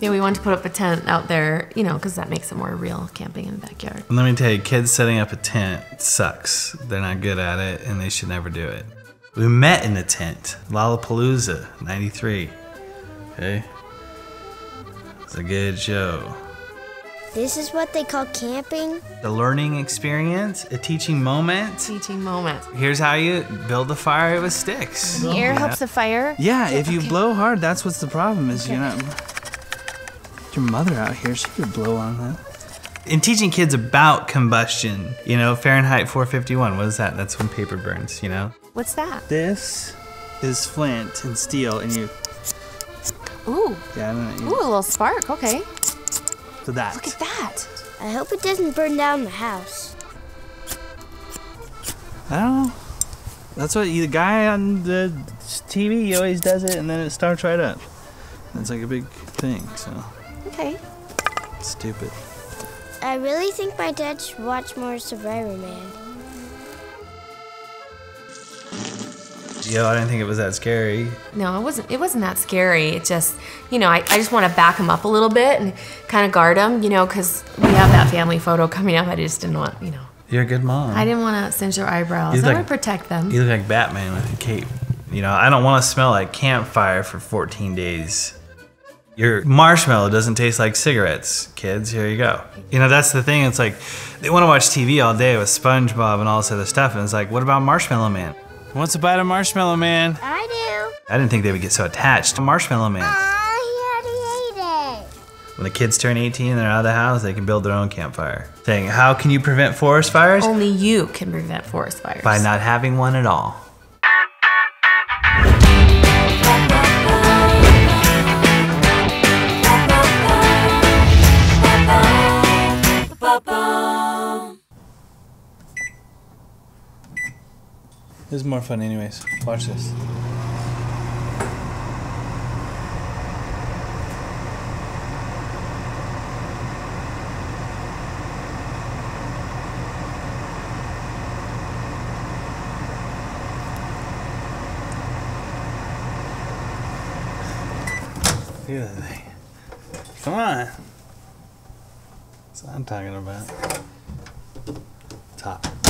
Yeah, we wanted to put up a tent out there, you know, because that makes it more real camping in the backyard. Let me tell you, kids setting up a tent sucks. They're not good at it and they should never do it. We met in a tent, Lollapalooza, 93. Okay? It's a good show. This is what they call camping? The learning experience, a teaching moment. Teaching moment. Here's how you build a fire with sticks. The air helps the fire. Yeah, if you blow hard, that's what's the problem. Is you're not. Your mother out here, she could blow on that. In teaching kids about combustion, you know, Fahrenheit 451, what is that? That's when paper burns, you know? What's that? This is flint and steel, and you. Ooh. Yeah, I don't know. Ooh, a little spark. Okay. So that. Look at that. I hope it doesn't burn down the house. I don't know. That's what the guy on the TV he always does it, and then it starts right up. It's like a big thing. So Okay. stupid. I really think my dad should watch more Survivorman. Yo, I didn't think it was that scary. No, it wasn't. It wasn't that scary. It just, you know, I, I just want to back him up a little bit and kind of guard him, you know, because we have that family photo coming up. I just didn't want, you know, You're a good mom. I didn't want to singe their eyebrows. You I want to protect them. You look like Batman with a cape. You know, I don't want to smell like campfire for 14 days. Your marshmallow doesn't taste like cigarettes, kids. Here you go. You know, that's the thing. It's like they want to watch TV all day with SpongeBob and all this other stuff. And it's like, what about Marshmallow Man? Wants a bite of Marshmallow Man? I do. I didn't think they would get so attached to Marshmallow Man. Ah, he already ate it. When the kids turn 18 and they're out of the house, they can build their own campfire. Saying, how can you prevent forest fires? Only you can prevent forest fires. By not having one at all. This is more fun, anyways. Watch this. Look at that thing. Come on. That's what I'm talking about. Top.